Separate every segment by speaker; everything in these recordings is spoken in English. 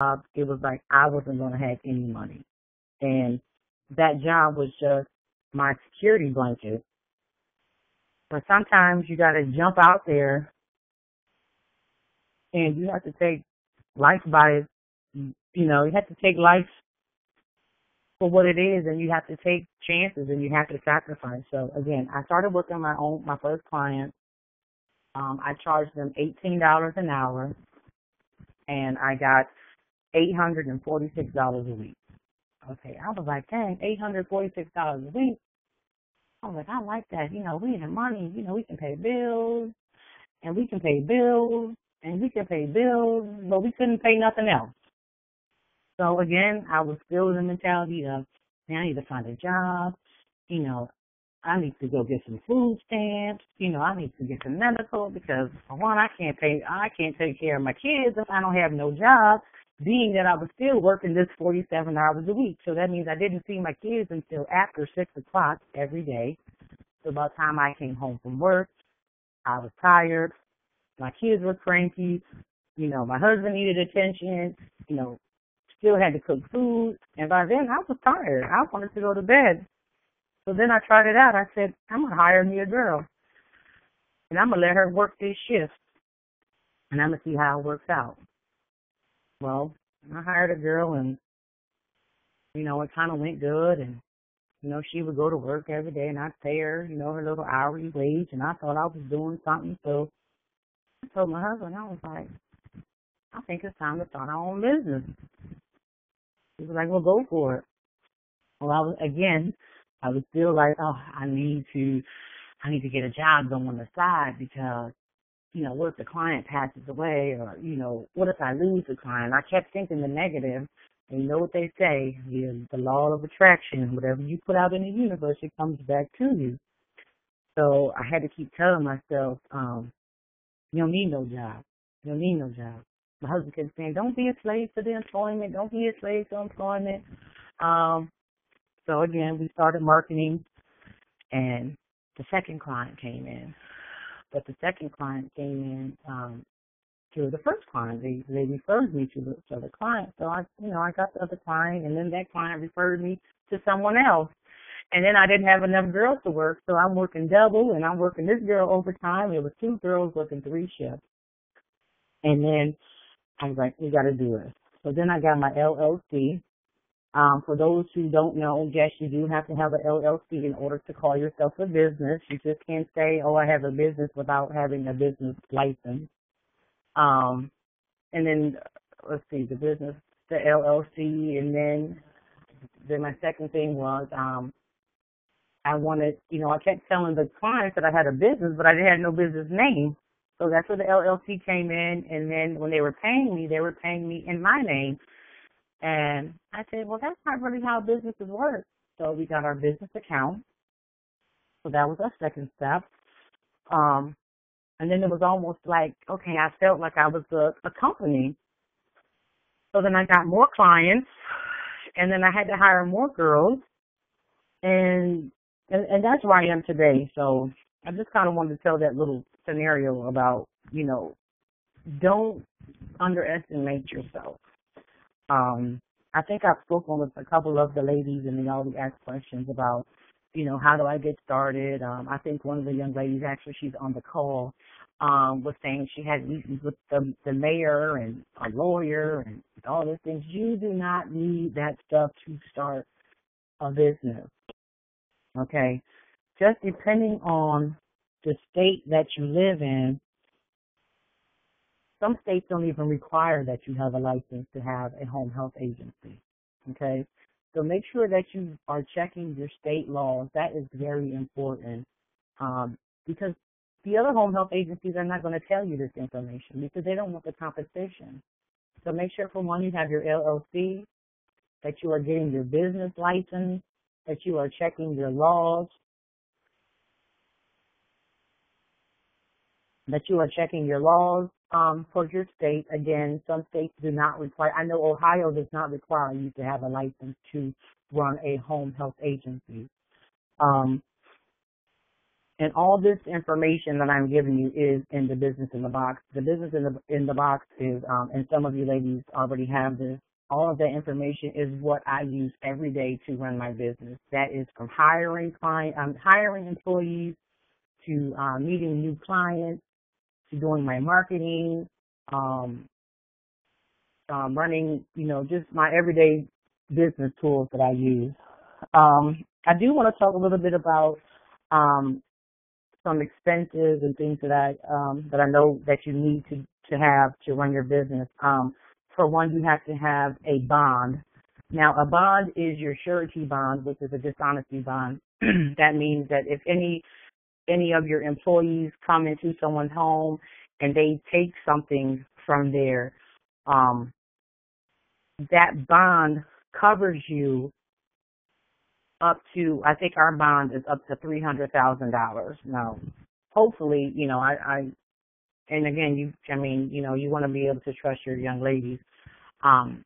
Speaker 1: job, it was like I wasn't going to have any money. And that job was just my security blanket. But sometimes you got to jump out there and you have to take life by, you know, you have to take life for what it is and you have to take chances and you have to sacrifice. So again, I started working my own, my first client. Um, I charged them $18 an hour and I got $846 a week. Okay, I was like, dang, $846 a week. I was like, I like that. You know, we have money. You know, we can pay bills and we can pay bills and we can pay bills, but we couldn't pay nothing else. So again, I was still in the mentality of, man, I need to find a job. You know, I need to go get some food stamps. You know, I need to get some medical because for one, I can't pay, I can't take care of my kids if I don't have no job. Being that I was still working this 47 hours a week, so that means I didn't see my kids until after six o'clock every day. So by the time I came home from work, I was tired. My kids were cranky. You know, my husband needed attention. You know, still had to cook food. And by then I was tired. I wanted to go to bed. So then I tried it out. I said, I'm going to hire me a girl. And I'm going to let her work this shift. And I'm going to see how it works out. Well, I hired a girl and, you know, it kind of went good. And, you know, she would go to work every day and I'd pay her, you know, her little hourly wage. And I thought I was doing something. So I told my husband, I was like, I think it's time to start our own business. He was like, well, go for it. Well, I was, again, I was still like, oh, I need to, I need to get a job going on the side because, you know, what if the client passes away or, you know, what if I lose the client? I kept thinking the negative. And you know what they say, the, the law of attraction, whatever you put out in the universe, it comes back to you. So I had to keep telling myself, um, you don't need no job. You don't need no job my husband kept saying, "Don't be a slave to the employment. Don't be a slave to employment." Um, so again, we started marketing, and the second client came in. But the second client came in um, to the first client. They they referred me to the to the client. So I you know I got the other client, and then that client referred me to someone else. And then I didn't have enough girls to work, so I'm working double, and I'm working this girl overtime. It was two girls working three shifts. And then I was like, we got to do this. So then I got my LLC. Um, for those who don't know, yes, you do have to have an LLC in order to call yourself a business. You just can't say, oh, I have a business without having a business license. Um, and then, let's see, the business, the LLC, and then, then my second thing was, um, I wanted, you know, I kept telling the clients that I had a business, but I didn't have no business name. So that's where the LLC came in. And then when they were paying me, they were paying me in my name. And I said, well, that's not really how businesses work. So we got our business account. So that was our second step. Um, and then it was almost like, okay, I felt like I was a, a company. So then I got more clients and then I had to hire more girls and, and, and that's where I am today. So I just kind of wanted to tell that little scenario about, you know, don't underestimate yourself. Um, I think I've spoken with a couple of the ladies and they always ask questions about, you know, how do I get started? Um, I think one of the young ladies, actually, she's on the call, um, was saying she had meetings with the, the mayor and a lawyer and all those things. You do not need that stuff to start a business. Okay? Just depending on the state that you live in, some states don't even require that you have a license to have a home health agency. Okay? So make sure that you are checking your state laws. That is very important. Um, because the other home health agencies are not going to tell you this information because they don't want the competition. So make sure for one you have your LLC, that you are getting your business license, that you are checking your laws, that you are checking your laws um, for your state. Again, some states do not require, I know Ohio does not require you to have a license to run a home health agency. Um, And all this information that I'm giving you is in the business in the box. The business in the in the box is, um, and some of you ladies already have this. All of that information is what I use every day to run my business. That is from hiring client, um, hiring employees, to uh, meeting new clients, to doing my marketing, um, um, running, you know, just my everyday business tools that I use. Um, I do want to talk a little bit about um, some expenses and things that I um, that I know that you need to to have to run your business. Um, for one, you have to have a bond. Now, a bond is your surety bond, which is a dishonesty bond. that means that if any any of your employees come into someone's home and they take something from there, um, that bond covers you up to I think our bond is up to three hundred thousand dollars. Now, hopefully, you know, I, I and again, you I mean, you know, you want to be able to trust your young ladies. Um,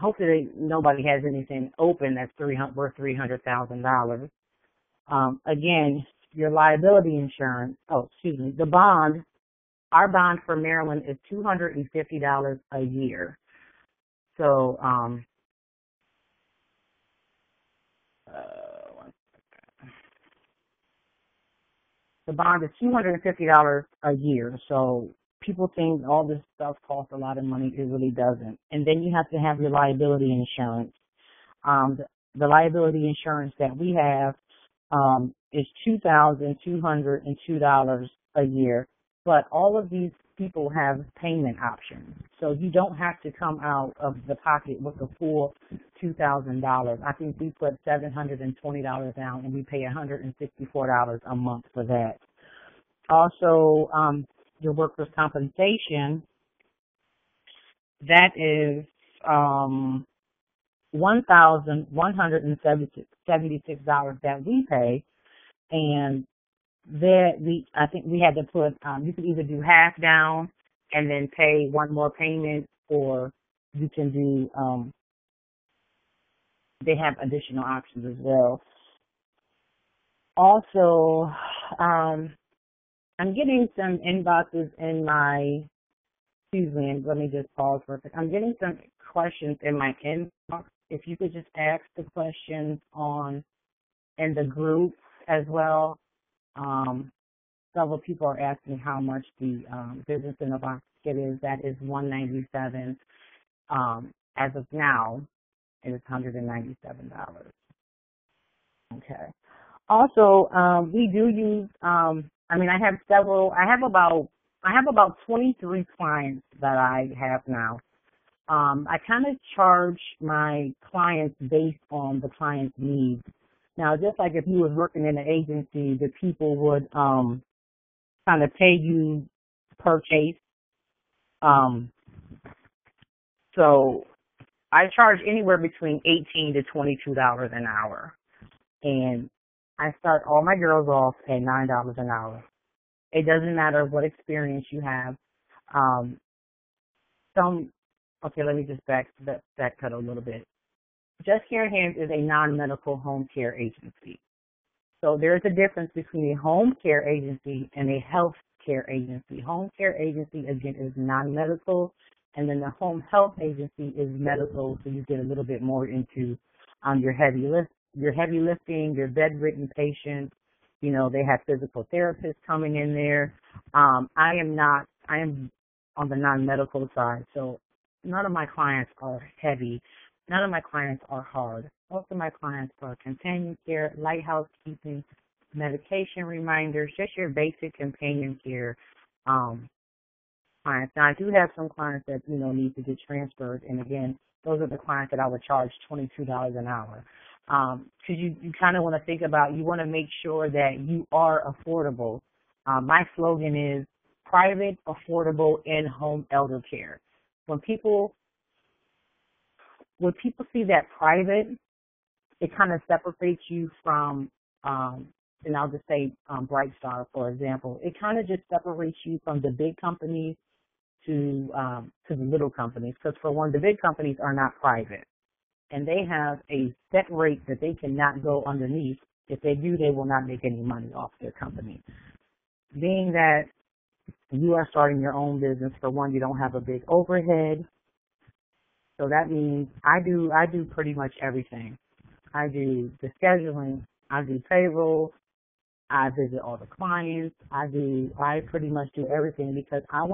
Speaker 1: hopefully, nobody has anything open that's three hundred worth three hundred thousand dollars. Um, again, your liability insurance. Oh, excuse me, the bond. Our bond for Maryland is two hundred and fifty dollars a year. So, um, uh, the bond is $250 a year. So people think all this stuff costs a lot of money. It really doesn't. And then you have to have your liability insurance. Um, the, the liability insurance that we have um, is $2,202 a year. But all of these people have payment options. So you don't have to come out of the pocket with the full $2,000. I think we put $720 down and we pay $164 a month for that. Also, um, your workers' compensation, that is um, $1,176 that we pay, and there we I think we had to put um you could either do half down and then pay one more payment or you can do um they have additional options as well. Also, um I'm getting some inboxes in my excuse me, let me just pause for a second. I'm getting some questions in my inbox. If you could just ask the questions on in the group as well, um, several people are asking how much the um, business in a box kit is. That is 197 um, as of now. It is $197. Okay. Also, um, we do use. Um, I mean, I have several. I have about. I have about 23 clients that I have now. Um, I kind of charge my clients based on the client's needs. Now, just like if you was working in an agency, the people would um kind of pay you per case. Um, so I charge anywhere between eighteen to twenty-two dollars an hour, and I start all my girls off at nine dollars an hour. It doesn't matter what experience you have. Um, some okay, let me just back back cut a little bit. Just Care Hands is a non-medical home care agency. So there's a difference between a home care agency and a health care agency. Home care agency, again, is non-medical, and then the home health agency is medical, so you get a little bit more into um, your heavy lift, your heavy lifting, your bedridden patients. You know, they have physical therapists coming in there. Um, I am not. I am on the non-medical side, so none of my clients are heavy. None of my clients are hard. Most of my clients are companion care, light housekeeping, medication reminders, just your basic companion care um, clients. Now, I do have some clients that, you know, need to get transferred. And again, those are the clients that I would charge $22 an hour. Um, cause you, you kind of want to think about, you want to make sure that you are affordable. Um, my slogan is private, affordable, in-home elder care. When people when people see that private, it kind of separates you from, um, and I'll just say um, Bright Star, for example. It kind of just separates you from the big companies to um, to the little companies. Because for one, the big companies are not private, and they have a set rate that they cannot go underneath If they do, they will not make any money off their company. Being that you are starting your own business, for one, you don't have a big overhead. So that means I do I do pretty much everything. I do the scheduling, I do payroll, I visit all the clients, I do I pretty much do everything because I